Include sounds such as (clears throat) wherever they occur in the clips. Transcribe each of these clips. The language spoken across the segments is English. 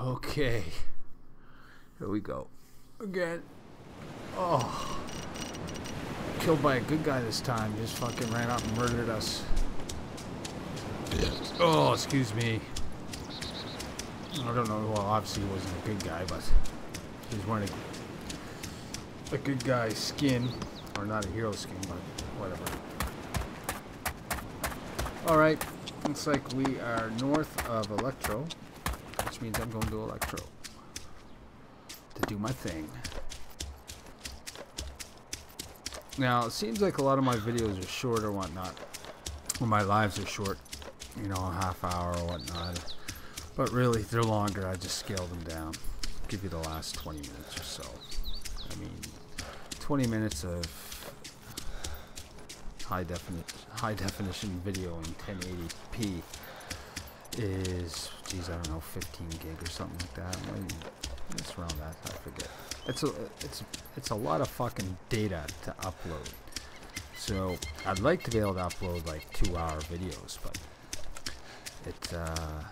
Okay. Here we go. Again. Oh. Killed by a good guy this time. Just fucking ran out and murdered us. Oh, excuse me. I don't know. Well, obviously he wasn't a good guy, but he's wearing a, a good guy skin. Or not a hero skin, but whatever. Alright. Looks like we are north of Electro. Which means I'm going to Electro. To do my thing. Now, it seems like a lot of my videos are short or whatnot. Or my lives are short. You know, a half hour or whatnot. But really, they're longer. I just scale them down. Give you the last 20 minutes or so. I mean, 20 minutes of high definition high definition video in 1080p is geez I don't know 15 gig or something like that. Maybe it's around that. I forget. It's a it's it's a lot of fucking data to upload. So I'd like to be able to upload like two hour videos, but it uh,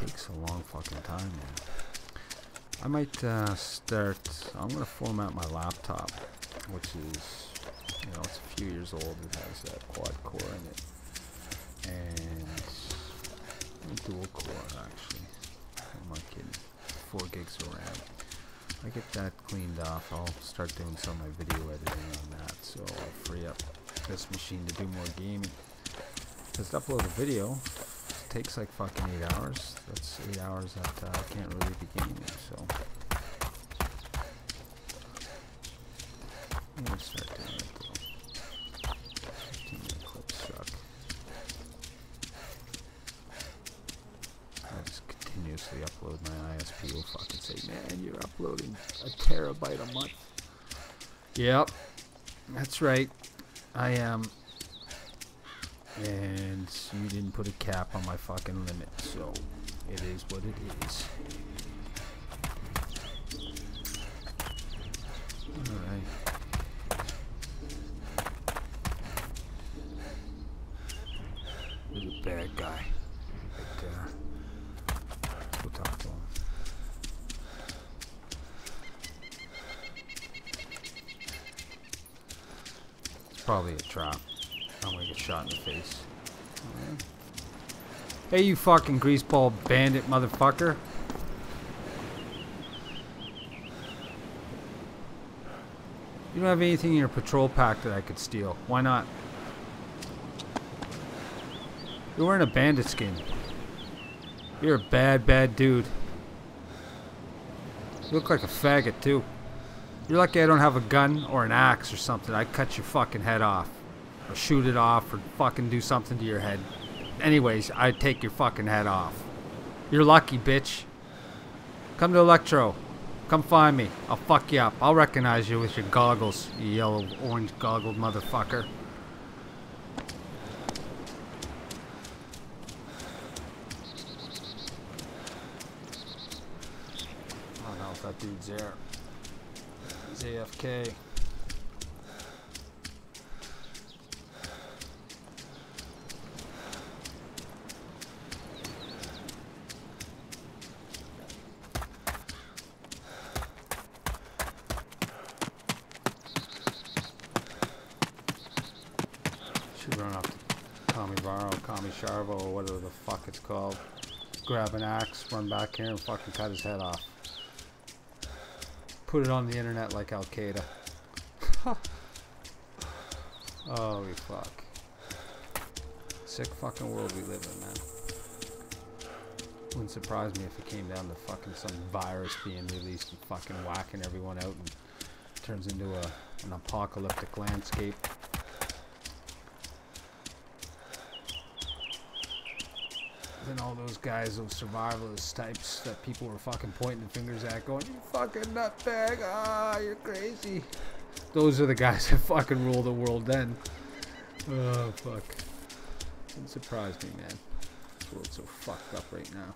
takes a long fucking time, man. I might uh, start. I'm gonna format my laptop, which is you know it's a few years old. It has that quad core in it, and dual core actually. I'm not kidding. Four gigs of RAM. I get that cleaned off. I'll start doing some of my video editing on that, so I'll free up this machine to do more gaming. To upload a video takes like fucking eight hours. That's eight hours that uh, I can't really be gaming, so. I'm gonna start doing it though. 15 minute clips suck. I just continuously upload my ISP will fucking say, man, you're uploading a terabyte a month. Yep, that's right. I am. And you didn't put a cap on my fucking limit, so it is what it is. Alright. He's a bad guy. But, uh, let's go talk to him. It's probably a trap. I'm gonna get shot in the face. Hey, you fucking greaseball bandit motherfucker. You don't have anything in your patrol pack that I could steal. Why not? You're wearing a bandit skin. You're a bad, bad dude. You look like a faggot, too. You're lucky I don't have a gun or an axe or something. I'd cut your fucking head off. Or shoot it off or fucking do something to your head. Anyways, I'd take your fucking head off. You're lucky, bitch. Come to Electro. Come find me. I'll fuck you up. I'll recognize you with your goggles, you yellow, orange goggled motherfucker. Know if that dude's there. AFK. Should run off to Kami Varo, Kami Sharvo, or whatever the fuck it's called. Grab an axe, run back here, and fucking cut his head off. Put it on the internet like Al Qaeda. (laughs) Holy fuck. Sick fucking world we live in, man. Wouldn't surprise me if it came down to fucking some virus being released and fucking whacking everyone out and turns into a, an apocalyptic landscape. Then all those guys, those survivalist types that people were fucking pointing fingers at, going, "You fucking nutbag! Ah, you're crazy." Those are the guys (laughs) that fucking rule the world. Then, oh fuck, didn't surprise me, man. This world's so fucked up right now.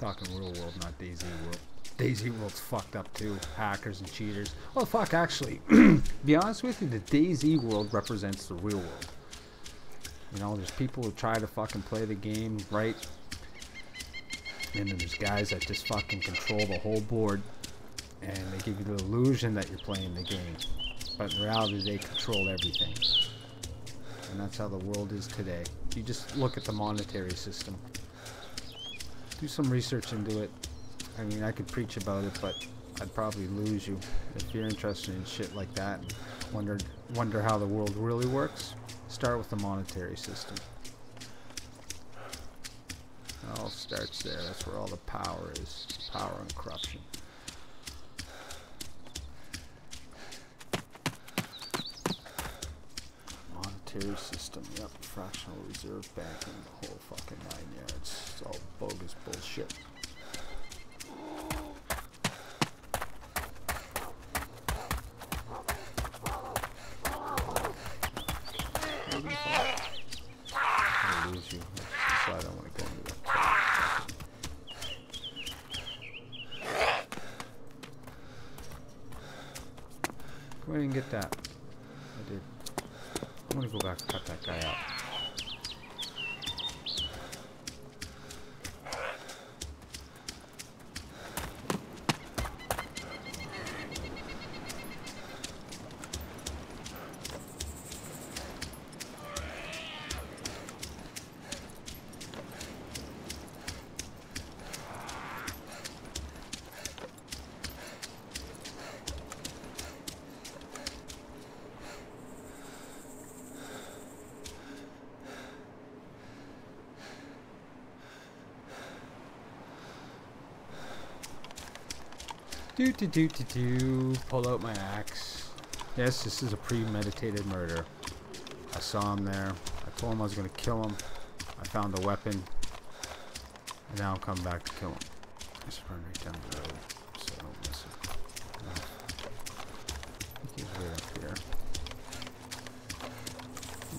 Talking real world, not DayZ world. DayZ world's fucked up too. Hackers and cheaters. Well, fuck, actually, (clears throat) be honest with you, the DayZ world represents the real world. You know, there's people who try to fucking play the game right. and then there's guys that just fucking control the whole board, and they give you the illusion that you're playing the game, but in reality they control everything. And that's how the world is today. You just look at the monetary system. Do some research into it. I mean, I could preach about it, but I'd probably lose you. If you're interested in shit like that and wonder, wonder how the world really works, start with the monetary system. It all starts there. That's where all the power is. Power and corruption. Monetary system, yep. Fractional reserve banking, the whole fucking nine yards. It's all bogus bullshit. I lose you. That's why I don't want to go into that. Go ahead and get that. I did. I'm gonna go back and cut that guy out. Do do do do do. Pull out my axe. Yes, this is a premeditated murder. I saw him there. I told him I was gonna kill him. I found a weapon. And now I'm coming back to kill him. Just run right down the road so I don't miss him. I think he's right up here.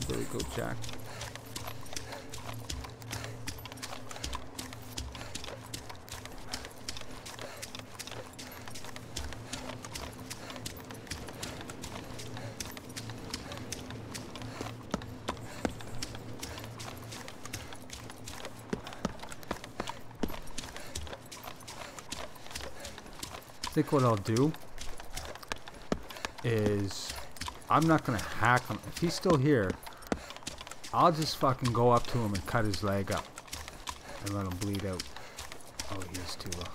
Billy Goat Jack. I think what I'll do is I'm not gonna hack him. If he's still here, I'll just fucking go up to him and cut his leg up and let him bleed out. Oh, he is too low.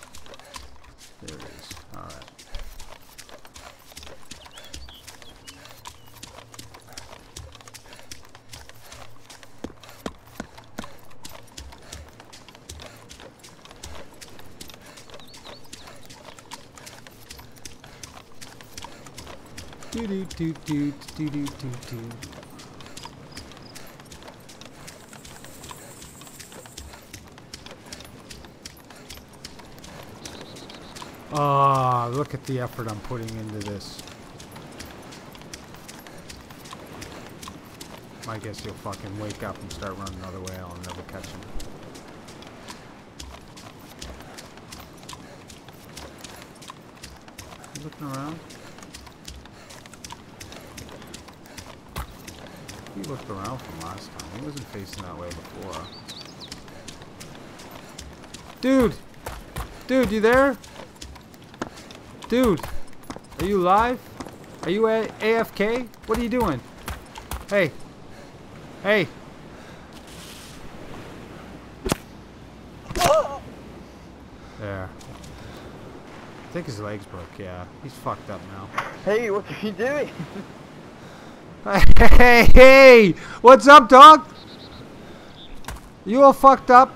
There it is. All right. Do do do do do do do do. Ah, look at the effort I'm putting into this. I guess he'll fucking wake up and start running another way. I'll never catch him. Looking around? He looked around from last time. He wasn't facing that way before. Dude! Dude, you there? Dude! Are you live? Are you a AFK? What are you doing? Hey! Hey! There. I think his legs broke, yeah. He's fucked up now. Hey, what are you doing? (laughs) Hey, (laughs) hey! What's up, dog? You all fucked up?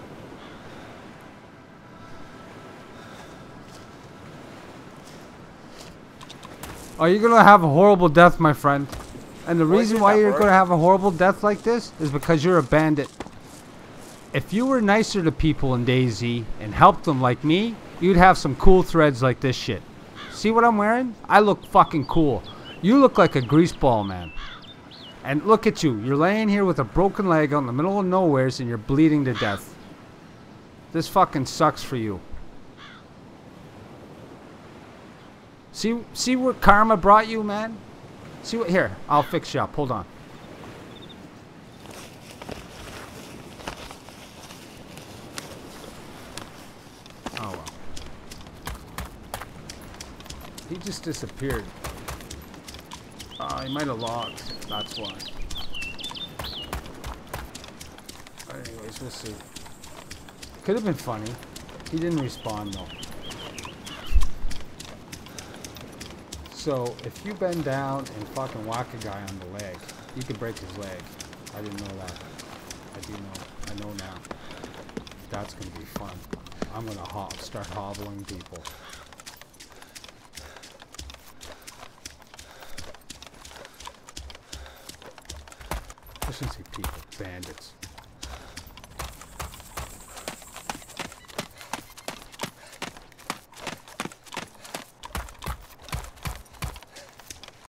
Are you gonna have a horrible death, my friend? And the reason why you're gonna have a horrible death like this is because you're a bandit. If you were nicer to people in DayZ and helped them like me, you'd have some cool threads like this shit. See what I'm wearing? I look fucking cool. You look like a greaseball, man. And look at you. You're laying here with a broken leg out in the middle of nowhere and you're bleeding to death. This fucking sucks for you. See, see what karma brought you, man? See what? Here, I'll fix you up. Hold on. Oh, well. He just disappeared. Oh, he might have logged. That's why. Anyways, we'll see. Could have been funny. He didn't respond though. So if you bend down and fucking whack a guy on the leg, you could break his leg. I didn't know that. I do know. I know now. That's gonna be fun. I'm gonna hop, start hobbling people. Efficiency people, bandits.